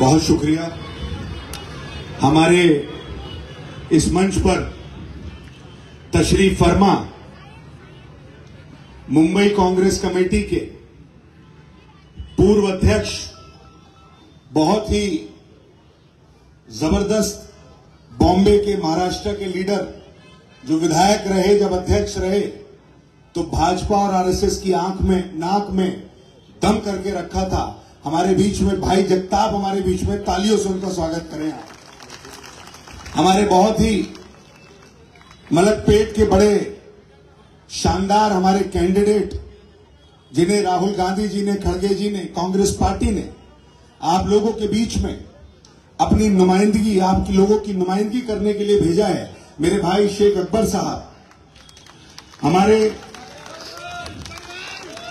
बहुत शुक्रिया। हमारे इस मंच पर तशरीफ़ फरमा मुंबई कांग्रेस कमेटी के पूर्व अध्यक्ष, बहुत ही ज़बरदस्त बॉम्बे के महाराष्ट्र के लीडर जो विधायक रहे, जब अध्यक्ष रहे तो भाजपा और आरएसएस की आँख में, नाक में दम करके रखा था। हमारे बीच में भाई जगताप हमारे बीच में तालियों से उनका स्वागत करें आप। हमारे बहुत ही मलकपेट के बड़े शानदार हमारे कैंडिडेट, जिन्हें राहुल गांधी जी ने, खड़गे जी ने, कांग्रेस पार्टी ने, आप लोगों के बीच में अपनी नुमाइंदगी, आपकी लोगों की नुमाइंदगी करने के लिए भेजा है। मेरे भाई शेख अकबर साहब, हमारे,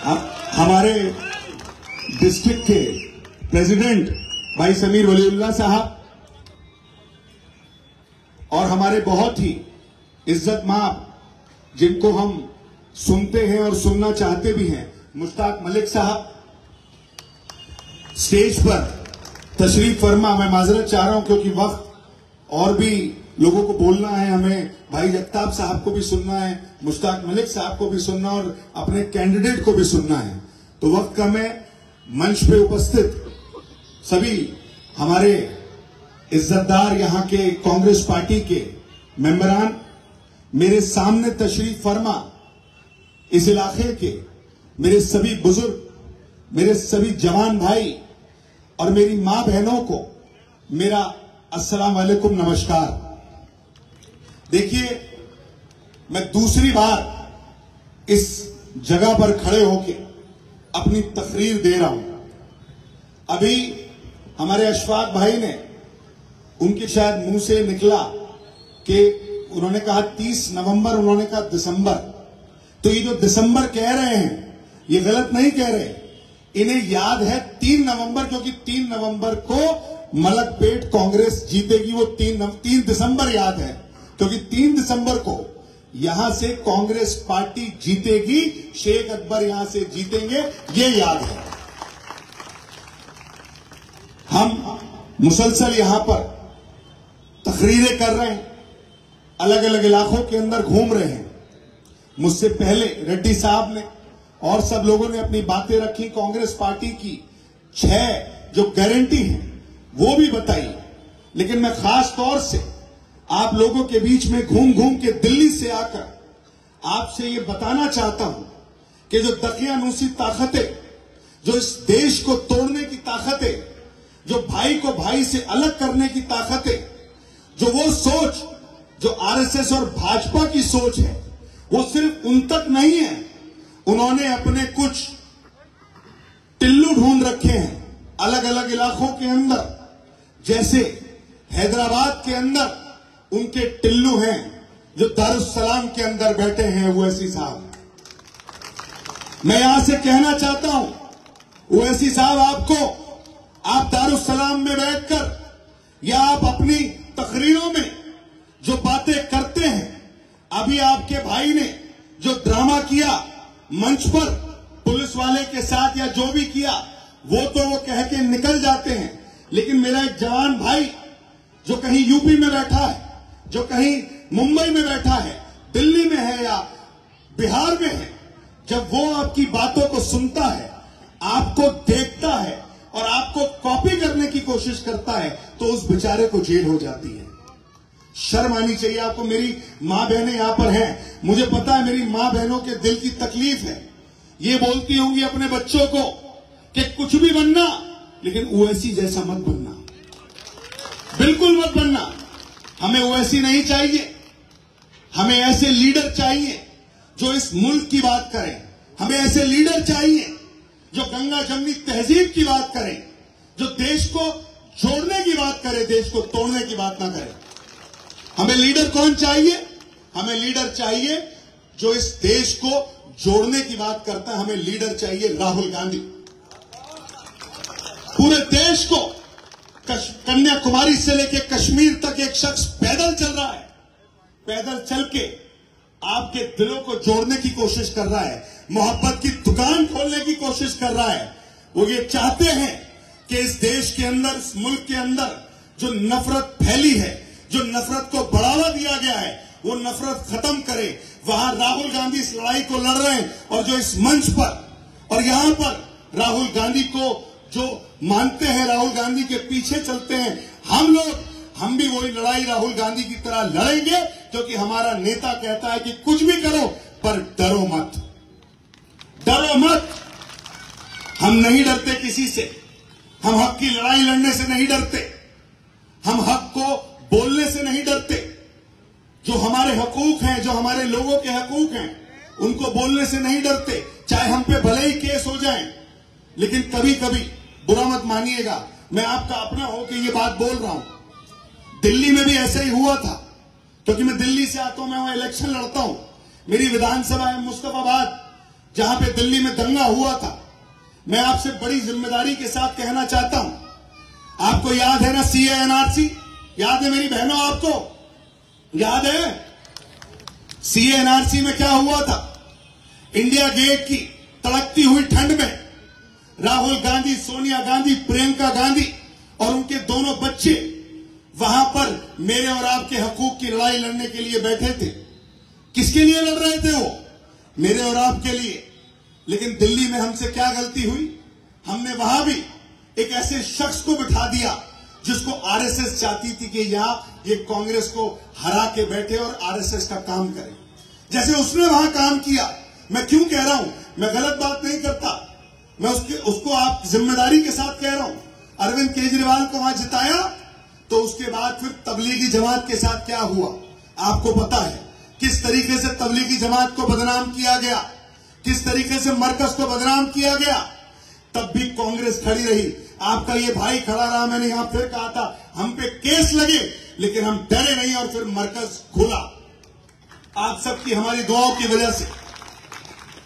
हम- हमारे डिस्ट्रिक्ट के प्रेसिडेंट भाई समीर वलीउल्लाह साहब और हमारे बहुत ही इज़्ज़त माप जिनको हम सुनते हैं और सुनना चाहते भी हैं, मुश्ताक मलिक साहब। स्टेज पर तशरीफ़ फरमा, मैं माजरत चाह रहा हूँ क्योंकि वक्त और भी लोगों को बोलना है, हमें भाई जगताप साहब को भी सुनना है, मुश्ताक मलिक साहब को भी सुनना और अपने कैंडिडेट को भी सुनना है। तो वक्त कम है मंच पे उपस्थित सभी हमारे इज्जतदार यहाँ के कांग्रेस पार्टी के मेंबरान, मेरे सामने तशरीफ़ फरमा इस इलाके के मेरे सभी बुज़ुर्ग, मेरे सभी जवान भाई और मेरी माँ बहनों को मेरा अस्सलाम वालेकुम नमस्कार। देखिए, मैं दूसरी बार इस जगह पर खड़े होके अपनी तकरीर दे रहा हूँ। अभी हमारे अशफाक भाई ने, उनके शायद मुँह से निकला कि उन्होंने कहा 30 नवंबर, उन्होंने कहा दिसंबर। तो ये जो दिसंबर कह रहे हैं, ये गलत नहीं कह रहे। इन्हें याद है तीन नवंबर, क्योंकि तीन नवंबर को मलकपेट कांग्रेस जीतेगी, वो तीन तीन दिसंबर याद है। क्योंकि तीन दिसंबर को यहाँ से कांग्रेस पार्टी जीतेगी, शेख अकबर यहाँ से जीतेंगे, ये याद है। हम मुसलसल यहाँ पर तकरीरें कर रहे हैं अलग अलग इलाकों के अंदर घूम रहे हैं। मुझसे पहले रेड्डी साहब ने और सब लोगों ने अपनी बातें रखी कांग्रेस पार्टी की। छह जो गारंटी है, वो भी बताई। लेकिन मैं खास तौर से आप लोगों के बीच में घूम घूम के दिल्ली से आकर आपसे ये बताना चाहता हूँ कि जो दकियानूसी ताकतें, जो इस देश को तोड़ने की ताकतें, जो भाई को भाई से अलग करने की ताकतें, जो वो सोच, जो आरएसएस और भाजपा की सोच है, वो सिर्फ़ उन तक नहीं है। उन्होंने अपने कुछ टिल्लू ढूंढ रखे हैं अलग अलग इलाकों के अंदर, जैसे हैदराबाद के अंदर उनके टिल्लू हैं, जो दारुसलाम के अंदर बैठे हैं, ओवैसी साहब। मैं यहाँ से कहना चाहता हूँ, ओवैसी साहब, आपको, आप दारुसलाम में बैठकर, या आप अपनी तकरीरों में जो बातें करते हैं, अभी आपके भाई ने जो ड्रामा किया, मंच पर, पुलिस वाले के साथ या जो भी किया, वो तो वो कह के निकल जाते हैं, लेकिन मेरा एक जवान भाई, जो कहीं यूपी में बैठा है जो कहीं मुंबई में बैठा है, दिल्ली में है या बिहार में है, जब वो आपकी बातों को सुनता है, आपको देखता है और आपको कॉपी करने की कोशिश करता है तो उस बेचारे को जेल हो जाती है। शर्म आनी चाहिए आपको, मेरी माँ बहनें यहाँ पर हैं। मुझे पता है मेरी माँ बहनों के दिल की तकलीफ़ है। ये बोलती होंगी अपने बच्चों को कि कुछ भी बनना, लेकिन ओवैसी जैसा मत बनना। बिल्कुल मत बनना। हमें ओवैसी नहीं चाहिए। हमें ऐसे लीडर चाहिए जो इस मुल्क की बात करें। हमें ऐसे लीडर चाहिए जो गंगा जमनी तहजीब की बात करें, जो देश को जोड़ने की बात करे, देश को तोड़ने की बात ना करे। हमें लीडर कौन चाहिए? हमें लीडर चाहिए जो इस देश को जोड़ने की बात करता है। हमें लीडर चाहिए राहुल गांधी। पूरे देश को कन्याकुमारी से लेकर कश्मीर तक एक शख्स पैदल चल रहा है। पैदल चल के आपके दिलों को जोड़ने की कोशिश कर रहा है, मोहब्बत की दुकान खोलने की कोशिश कर रहा है। वो ये चाहते हैं कि इस देश के अंदर, इस मुल्क के अंदर जो नफरत फैली है, जो नफरत को बढ़ावा दिया गया है, वो नफरत खत्म करे। वहाँ राहुल गांधी इस लड़ाई को लड़ रहे हैं और जो इस मंच पर और यहाँ पर राहुल गांधी को जो मानते हैं राहुल गांधी के पीछे चलते हैं, हम लोग, हम भी वही लड़ाई राहुल गांधी की तरह लड़ेंगे क्योंकि हमारा नेता कहता है कि कुछ भी करो, पर डरो मत। डरो मत। हम नहीं डरते किसी से। हम हक की लड़ाई लड़ने से नहीं डरते। हम हक को बोलने से नहीं डरते। जो हमारे हकूक हैं, जो हमारे लोगों के हकूक हैं, उनको बोलने से नहीं डरते। चाहे हम पे भले ही केस हो जाए, लेकिन कभी कभी बुरा मत मानिएगा। मैं आपका अपना होकर ये बात बोल रहा हूँ। दिल्ली में भी ऐसे ही हुआ था। क्योंकि मैं दिल्ली से आता हूँ, मैं वहाँ इलेक्शन लड़ता हूँ। मेरी विधानसभा है मुस्तफाबाद, जहाँ पे दिल्ली में दंगा हुआ था। मैं आपसे बड़ी ज़िम्मेदारी के साथ कहना चाहता हूँ। आपको याद है ना सी एनआरसी याद है मेरी बहनों आपको? याद है? सी एनआरसी में क्या हुआ था? इंडिया गेट की तड़कती हुई ठंड में राहुल गांधी, सोनिया गांधी, प्रियंका गांधी और उनके दोनों बच्चे वहाँ पर मेरे और आपके हकूक की लड़ाई लड़ने के लिए बैठे थे। किसके लिए लड़ रहे थे वो? मेरे और आपके लिए। लेकिन दिल्ली में हमसे क्या गलती हुई? हमने वहाँ भी एक ऐसे शख्स को बिठा दिया जिसको आरएसएस चाहती थी कि यहाँ ये कांग्रेस को हरा के बैठे और आरएसएस का काम करे। जैसे उसने वहाँ काम किया, मैं क्यों कह रहा हूँ? मैं गलत बात नहीं करता। मैं उसके, उसको आप ज़िम्मेदारी के साथ कह रहा हूँ। अरविंद केजरीवाल को वहाँ जिताया तो उसके बाद फिर तबलीगी जमात के साथ क्या हुआ? आपको पता है, किस तरीके से तबलीगी जमात को बदनाम किया गया? किस तरीके से मरकज को बदनाम किया गया? तब भी कांग्रेस खड़ी रही। आपका ये भाई खड़ा रहा, मैंने यहाँ फिर कहा था, हम पे केस लगे, लेकिन हम डरे नहीं और फिर मरकज खुला। आप सबकी हमारी दुआओं की वजह से।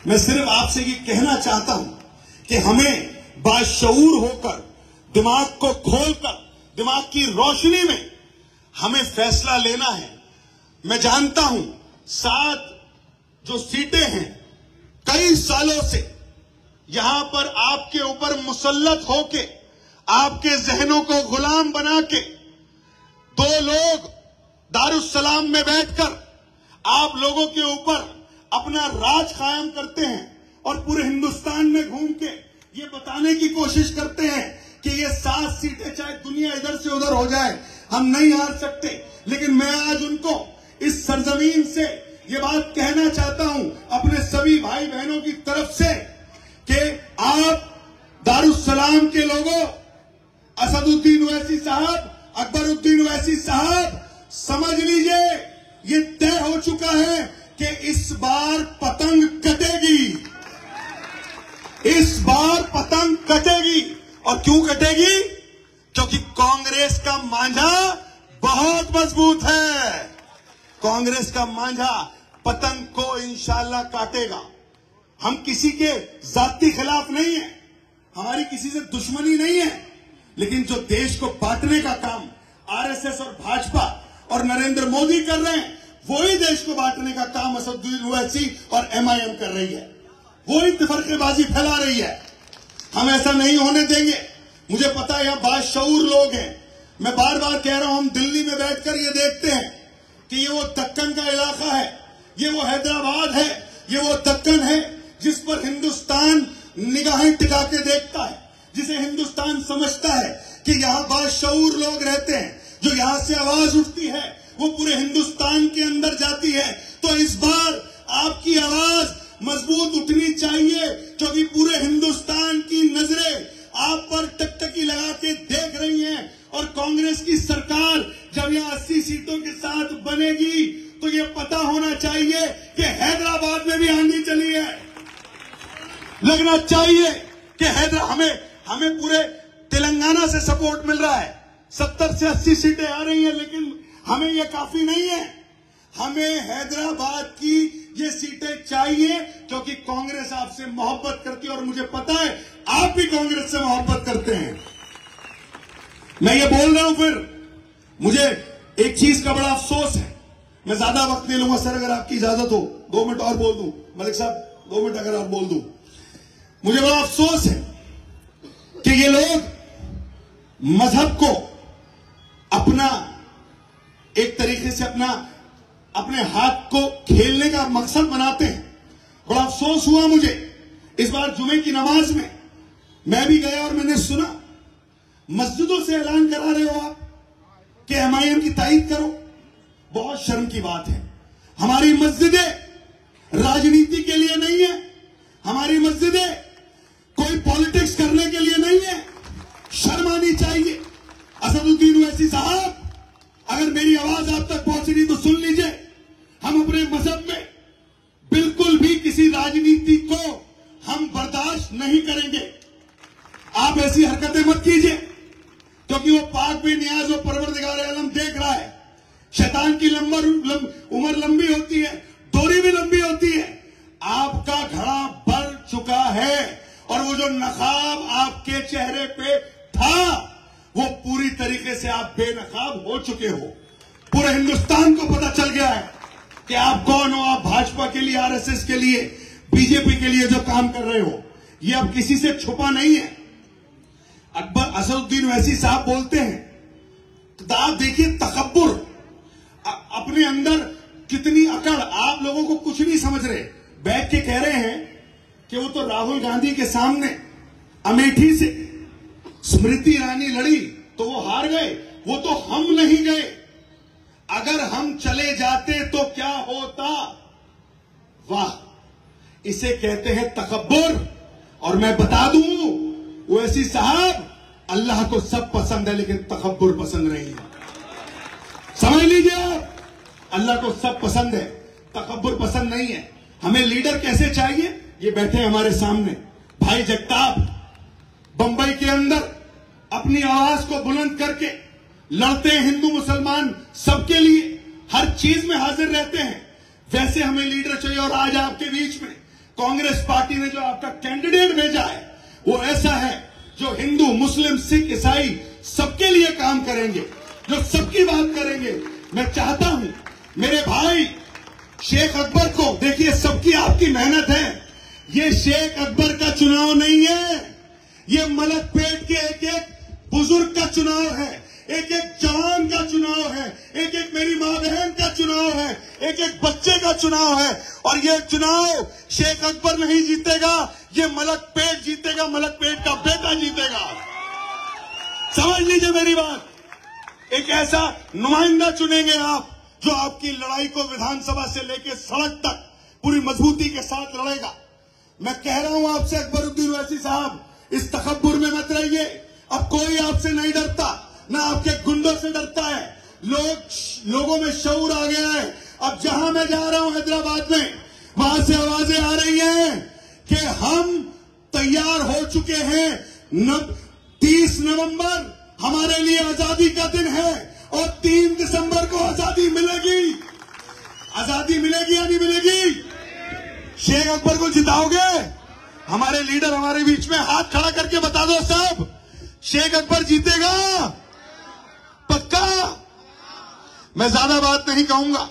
मैं सिर्फ़ आपसे ये कहना चाहता हूँ कि हमें बाशूर होकर, दिमाग को खोलकर, दिमाग की रोशनी में हमें फैसला लेना है। मैं जानता हूँ, सात जो सीटें हैं, कई सालों से यहाँ पर आपके ऊपर मुसलत होके, आपके जहनों को गुलाम बना के दो लोग दारुसलाम में बैठकर आप लोगों के ऊपर अपना राज कायम करते हैं। और पूरे हिंदुस्तान में घूम के ये बताने की कोशिश करते हैं कि ये सात सीटें चाहे दुनिया इधर से उधर हो जाए, हम नहीं हार सकते। लेकिन मैं आज उनको इस सरजमीन से ये बात कहना चाहता हूँ, अपने सभी भाई बहनों की तरफ़ से, कि आप दारुसलाम के लोगों, असदुद्दीन वैसी साहब, अकबरुद्दीन वैसी साहब, समझ लीजिए, ये तय हो चुका है कि इस बार पतंग कटेगी इस बार पतंग कटेगी और क्यों कटेगी? क्योंकि कांग्रेस का मांझा बहुत मज़बूत है। कांग्रेस का मांझा पतंग को इंशाला काटेगा। हम किसी के जाति खिलाफ नहीं है। हमारी किसी से दुश्मनी नहीं है। लेकिन जो देश को बांटने का काम आरएसएस और भाजपा और नरेंद्र मोदी कर रहे हैं, वही देश को बांटने का काम असदुद्दीन ओवैसी और एमआईएम कर रही है। वही तफरकेबाजी फैला रही है। हम ऐसा नहीं होने देंगे। मुझे पता है यहाँ बाशूर लोग हैं। मैं बार बार कह रहा हूँ, हम दिल्ली में बैठकर ये देखते हैं कि ये वो दक्कन का इलाका है, ये वो हैदराबाद है, ये वो दक्कन है जिस पर हिंदुस्तान निगाहें टिका के देखता है, जिसे हिंदुस्तान समझता है कि यहाँ बाशूर लोग रहते हैं, जो यहाँ से आवाज़ उठती है, वो पूरे हिंदुस्तान के अंदर जाती है। तो इस बार आपकी आवाज़ मज़बूत उठनी चाहिए क्योंकि पूरे हिंदुस्तान की नज़रें आप पर टकटकी लगा के देख रही हैं और कांग्रेस की सरकार जब यहाँ अस्सी सीटों के साथ बनेगी तो ये पता होना चाहिए कि हैदराबाद में भी आंधी चली है। लगना चाहिए कि हैदरा, हमें हमें पूरे तेलंगाना से सपोर्ट मिल रहा है। सत्तर से अस्सी सीटें आ रही हैं, लेकिन हमें ये काफ़ी नहीं है। हमें हैदराबाद की ये सीटें चाहिए, क्योंकि कांग्रेस आपसे मोहब्बत करती है और मुझे पता है, आप भी कांग्रेस से मोहब्बत करते हैं। मैं ये बोल रहा हूँ फिर, मुझे एक चीज़ का बड़ा अफसोस है। मैं ज़्यादा वक्त नहीं लूँगा, सर, अगर आपकी इजाज़त हो, दो मिनट और बोल दू। मलिक साहब, दो मिनट अगर आप बोल दू। मुझे बड़ा अफसोस है कि ये लोग मज़हब को अपना, एक तरीके से अपना अपने हाथ को खेलने का मकसद बनाते हैं। बड़ा अफसोस हुआ मुझे इस बार जुमे की नमाज़ में। मैं भी गया और मैंने सुना, मस्जिदों से ऐलान करा रहे हो आप कि एमआईएम की तारीफ़ करो। बहुत शर्म की बात है। हमारी मस्जिदें राजनीति के लिए नहीं है, हमारी मस्जिदें कोई पॉलिटिक्स करने के लिए नहीं है शर्म आनी चाहिए असदुद्दीन वैसी साहब अगर मेरी आवाज़ आप तक पहुँच रही तो सुन लीजिए हम अपने मज़हब में बिल्कुल भी किसी राजनीति को हम बर्दाश्त नहीं करेंगे आप ऐसी हरकतें मत कीजिए क्योंकि वो पाक भी न्याज और परवरदिगार आलम देख रहा है शैतान की लंबर लम, उम्र लंबी होती है डोरी भी लंबी होती है आपका घड़ा भर चुका है और जो नकाब आपके चेहरे पे था, वो पूरी तरीके से आप बेनकाब हो चुके हो। पूरे हिंदुस्तान को पता चल गया है कि आप कौन हो, आप भाजपा के लिए, आरएसएस के लिए, बीजेपी के लिए जो काम कर रहे हो। ये अब किसी से छुपा नहीं है। अकबर असदुद्दीन वैसी साहब बोलते हैं तो आप देखिए तकबर अपने अंदर कितनी अकड़, आप लोगों को कुछ नहीं समझ रहे। बैठ के कह रहे हैं कि वो तो राहुल गांधी के सामने अमेठी से स्मृति ईरानी लड़ी तो वो हार गए। वो तो हम नहीं गए। अगर हम चले जाते तो क्या होता? वाह, इसे कहते हैं तकबर और मैं बता दूँ वैसी साहब, अल्लाह को सब पसंद है, लेकिन तकबर पसंद नहीं है। समझ लीजिए आप, अल्लाह को सब पसंद है तकबर पसंद नहीं है। हमें लीडर कैसे चाहिए? ये बैठे हमारे सामने। भाई जगताप, बंबई के अंदर अपनी आवाज़ को बुलंद करके लड़ते हैं हिंदू मुसलमान सबके लिए, हर चीज़ में हाजिर रहते हैं। वैसे हमें लीडर चाहिए और आज आपके बीच में कांग्रेस पार्टी ने जो आपका कैंडिडेट भेजा है, वो ऐसा है जो हिंदू, मुस्लिम, सिख, ईसाई सबके लिए काम करेंगे, जो सबकी बात करेंगे। मैं चाहता हूँ, मेरे भाई शेख अकबर को देखिए, सबकी आपकी मेहनत है। ये शेख अकबर का चुनाव नहीं है। ये मलक पेट के एक एक बुज़ुर्ग का चुनाव है। एक एक जवान का चुनाव है। एक एक मेरी माँ बहन का चुनाव है। एक एक बच्चे का चुनाव है। और ये चुनाव शेख अकबर नहीं जीतेगा, ये मलक पेट जीतेगा, मलक पेट का बेटा जीतेगा। समझ लीजिए मेरी बात। एक ऐसा नुमाइंदा चुनेंगे आप, जो आपकी लड़ाई को विधानसभा से लेकर सड़क तक पूरी मजबूती के साथ लड़ेगा। मैं कह रहा हूँ आपसे अकबरुद्दीन वैसी साहब इस तकबर में मत रहिए। अब कोई आपसे नहीं डरता ना आपके गुंडों से डरता है। लोग लोगों में शौर आ गया है। अब जहाँ मैं जा रहा हूँ हैदराबाद में वहाँ से आवाज़ें आ रही हैं कि हम तैयार हो चुके हैं। नब, तीस नवंबर हमारे लिए आज़ादी का दिन है और तीन दिसंबर को आज़ादी मिलेगी। आज़ादी मिलेगी या नहीं मिलेगी? शेख अकबर को जिताओगे? हमारे लीडर हमारे बीच में हाथ खड़ा करके बता दो सब। शेख अकबर जीतेगा? पक्का? मैं ज़्यादा बात नहीं कहूँगा।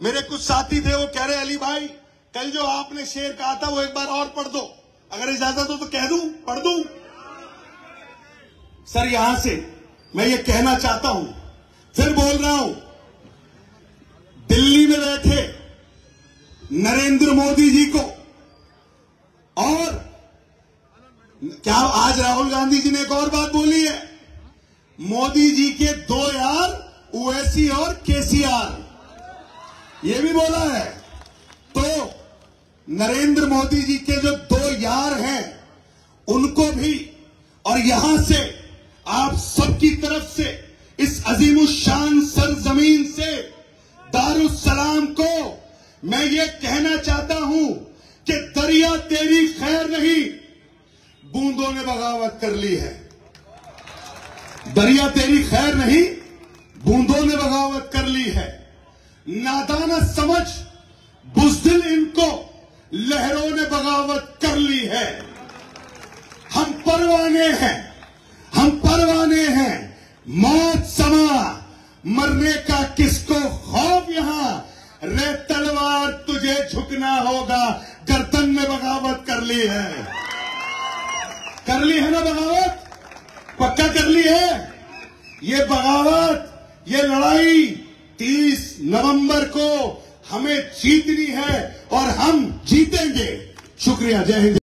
मेरे कुछ साथी थे, वो कह रहे, अली भाई, कल जो आपने शेर कहा था, वो एक बार और पढ़ दो। अगर इजाज़त हो तो कह दू, पढ़ दू? सर, यहाँ से मैं ये कहना चाहता हूँ, फिर बोल रहा हूँ, दिल्ली में बैठे नरेंद्र मोदी जी को। और क्या आज राहुल गांधी जी ने एक और बात बोली है? मोदी जी के दो यार, ओवैसी और केसीआर। ये भी बोला है। तो नरेंद्र मोदी जी के जो दो यार हैं, उनको भी और यहाँ से आप सबकी तरफ़ से इस अजीम अजीमुशान सरजमीन से दारुसलाम को मैं ये कहना चाहता हूँ कि दरिया तेरी खैर नहीं, बूंदों ने बगावत कर ली है। दरिया तेरी खैर नहीं, बूंदों ने बगावत कर ली है। नादाना समझ, बुजदिल इनको, लहरों ने बगावत कर ली है। हम परवाने हैं, हम परवाने हैं। मौत समा, मरने का किसको झुकना होगा। गर्तन में बगावत कर ली है। कर ली है ना बगावत? पक्का कर ली है? ये बगावत, ये लड़ाई 30 नवंबर को हमें जीतनी है और हम जीतेंगे। शुक्रिया, जय हिंद।